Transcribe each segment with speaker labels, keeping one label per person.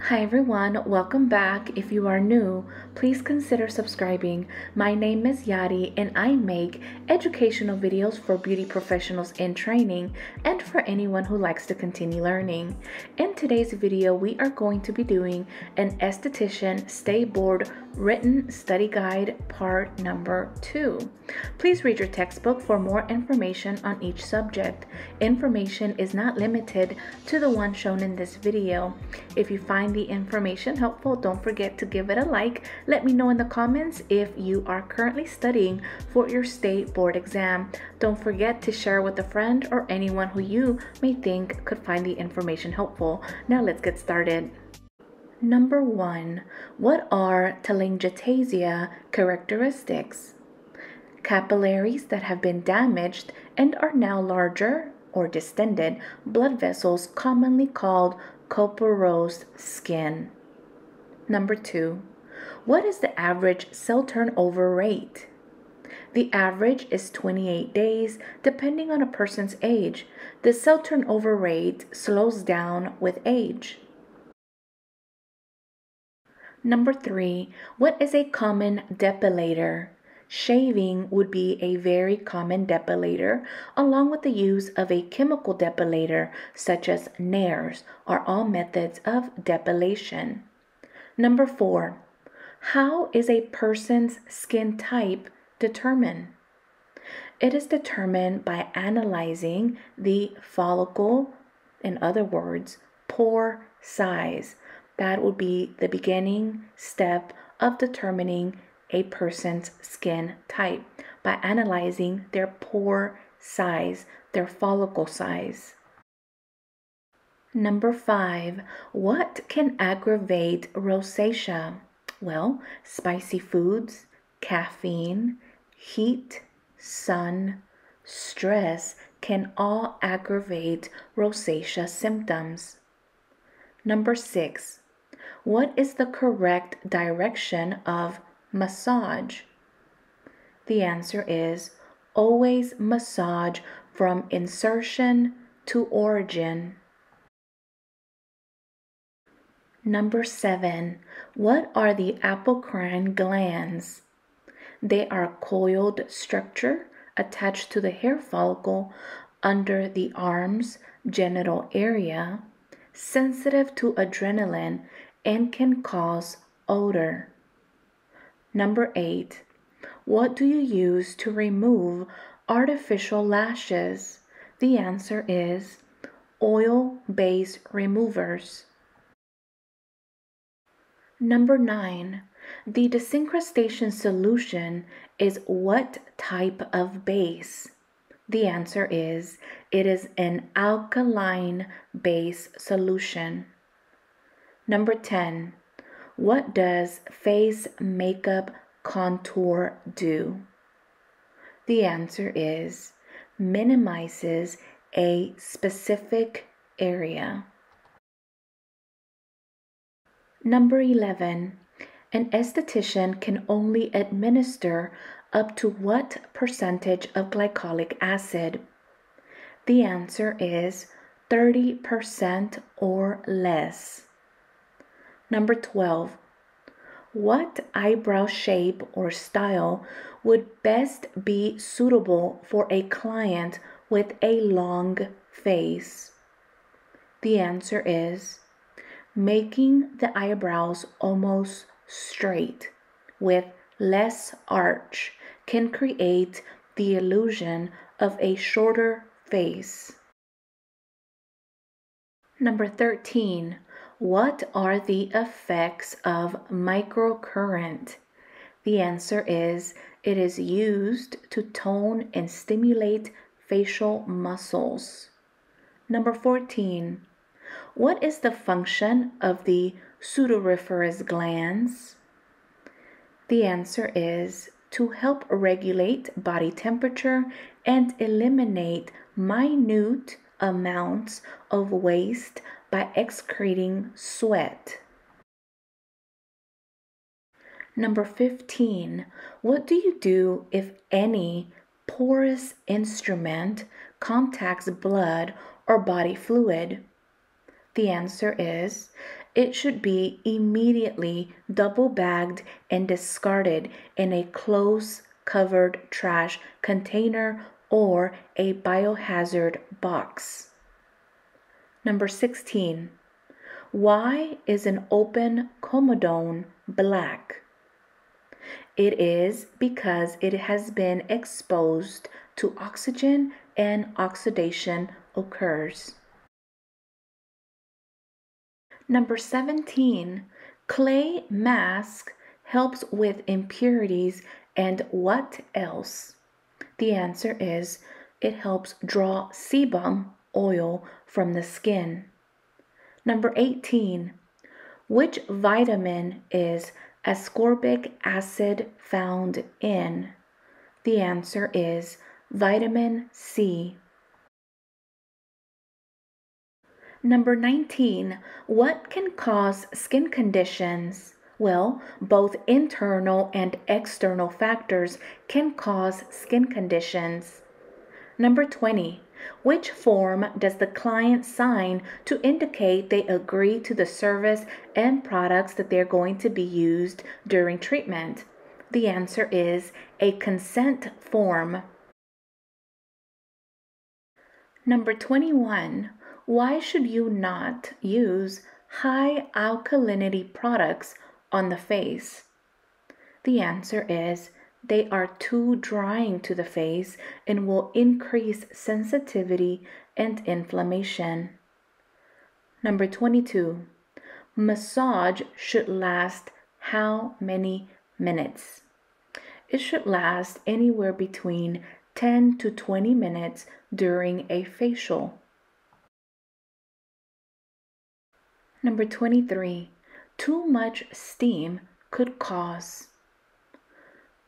Speaker 1: Hi everyone, welcome back. If you are new, please consider subscribing. My name is Yadi and I make educational videos for beauty professionals in training and for anyone who likes to continue learning. In today's video, we are going to be doing an esthetician stay board written study guide part number two. Please read your textbook for more information on each subject. Information is not limited to the one shown in this video. If you find the information helpful, don't forget to give it a like. Let me know in the comments if you are currently studying for your state board exam. Don't forget to share with a friend or anyone who you may think could find the information helpful. Now let's get started. Number one, what are telangiectasia characteristics? Capillaries that have been damaged and are now larger or distended blood vessels commonly called couperose skin. Number two, what is the average cell turnover rate? The average is 28 days, depending on a person's age. The cell turnover rate slows down with age. Number three, what is a common depilator? Shaving would be a very common depilator, along with the use of a chemical depilator such as Nair's, are all methods of depilation. Number four, how is a person's skin type determined? It is determined by analyzing the follicle, in other words, pore size. That would be the beginning step of determining a person's skin type by analyzing their pore size, their follicle size. Number five, what can aggravate rosacea? Well, spicy foods, caffeine, heat, sun, stress can all aggravate rosacea symptoms. Number six, what is the correct direction of massage? The answer is always massage from insertion to origin. Number seven, what are the apocrine glands? They are coiled structure attached to the hair follicle under the arms, genital area, sensitive to adrenaline and can cause odor. Number eight, what do you use to remove artificial lashes? The answer is oil base removers. Number nine, the disincrustation solution is what type of base? The answer is it is an alkaline base solution. Number 10. What does face makeup contour do? The answer is minimizes a specific area. Number 11. An esthetician can only administer up to what percentage of glycolic acid? The answer is 30% or less. Number 12. What eyebrow shape or style would best be suitable for a client with a long face? The answer is making the eyebrows almost straight with less arch can create the illusion of a shorter face. Number 13. What are the effects of microcurrent? The answer is it is used to tone and stimulate facial muscles. Number 14. What is the function of the sudoriferous glands? The answer is to help regulate body temperature and eliminate minute amounts of waste by excreting sweat. Number 15. What do you do if any porous instrument contacts blood or body fluid? The answer is it should be immediately double bagged and discarded in a close covered trash container or a biohazard box. Number 16. Why is an open comedone black? It is because it has been exposed to oxygen and oxidation occurs. Number 17. Clay mask helps with impurities and what else? The answer is it helps draw sebum oil from the skin. Number 18. Which vitamin is ascorbic acid found in? The answer is vitamin C. Number 19. What can cause skin conditions? Well, both internal and external factors can cause skin conditions. Number 20. Which form does the client sign to indicate they agree to the service and products that they're going to be used during treatment? The answer is a consent form. Number 21. Why should you not use high alkalinity products on the face? The answer is they are too drying to the face and will increase sensitivity and inflammation. Number 22. Massage should last how many minutes? It should last anywhere between 10 to 20 minutes during a facial. Number 23. Too much steam could cause.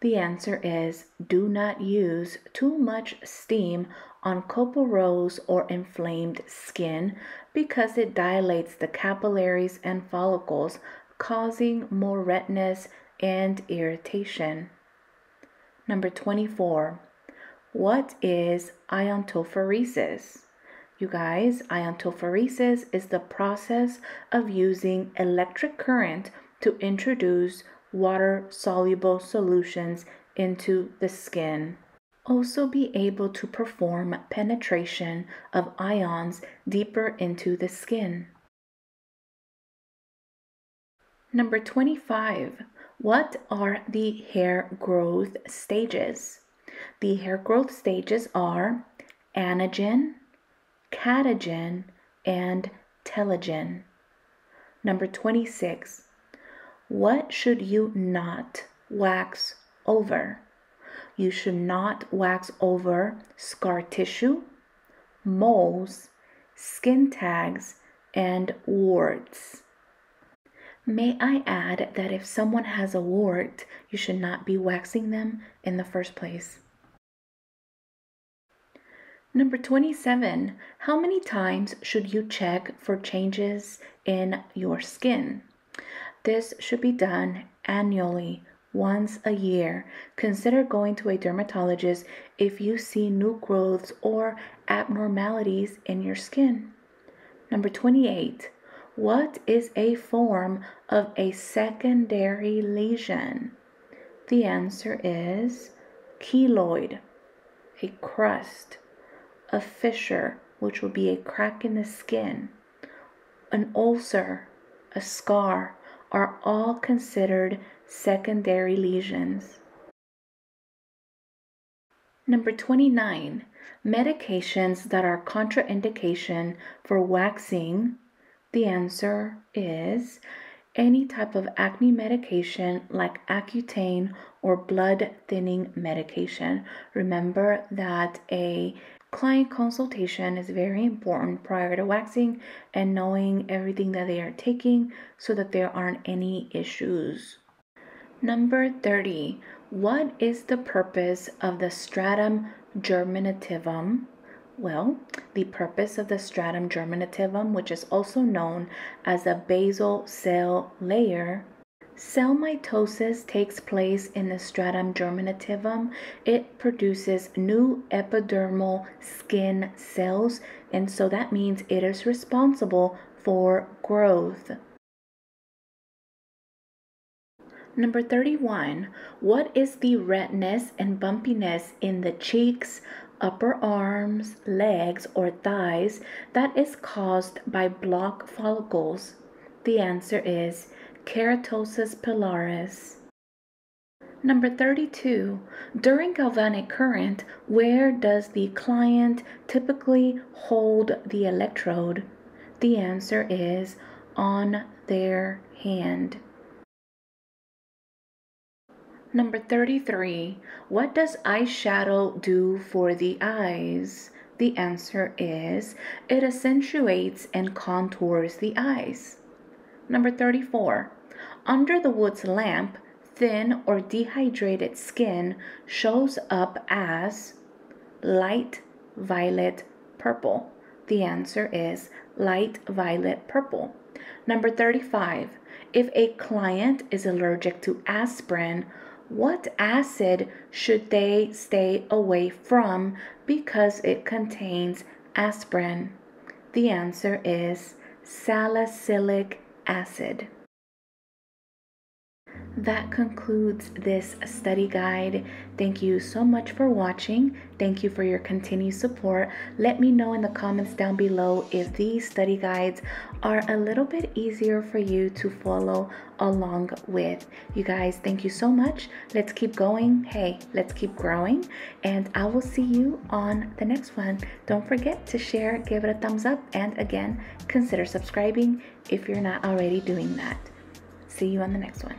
Speaker 1: The answer is do not use too much steam on couperose or inflamed skin because it dilates the capillaries and follicles, causing more redness and irritation. Number 24. What is iontophoresis? You guys, iontophoresis is the process of using electric current to introduce water soluble solutions into the skin. Also, be able to perform penetration of ions deeper into the skin. Number 25. What are the hair growth stages? The hair growth stages are anagen, catagen, and telogen. Number 26. What should you not wax over? You should not wax over scar tissue, moles, skin tags, and warts. May I add that if someone has a wart, you should not be waxing them in the first place. Number 27. How many times should you check for changes in your skin? This should be done annually, once a year. Consider going to a dermatologist if you see new growths or abnormalities in your skin. Number 28. What is a form of a secondary lesion? The answer is keloid, a crust a fissure, which will be a crack in the skin, an ulcer, a scar, are all considered secondary lesions. Number 29. Medications that are contraindication for waxing. The answer is any type of acne medication like Accutane or blood thinning medication. Remember that a Client consultation is very important prior to waxing and knowing everything that they are taking so that there aren't any issues. Number 30. What is the purpose of the stratum germinativum? Well, the purpose of the stratum germinativum, which is also known as a basal cell layer, Cell mitosis takes place in the stratum germinativum. It produces new epidermal skin cells, and so that means it is responsible for growth. Number 31. What is the redness and bumpiness in the cheeks, upper arms, legs, or thighs that is caused by block follicles? The answer is keratosis pilaris. Number 32. During galvanic current, where does the client typically hold the electrode? The answer is on their hand. Number 33. What does eyeshadow do for the eyes? The answer is it accentuates and contours the eyes. Number 34. Under the Woods lamp, thin or dehydrated skin shows up as light violet purple. The answer is light violet purple. Number 35. If a client is allergic to aspirin, what acid should they stay away from because it contains aspirin? The answer is salicylic acid. That concludes this study guide. Thank you so much for watching. Thank you for your continued support. Let me know in the comments down below if these study guides are a little bit easier for you to follow along with. You guys, thank you so much. Let's keep going. Hey, let's keep growing. And I will see you on the next one. Don't forget to share, give it a thumbs up, and again, consider subscribing if you're not already doing that. See you on the next one.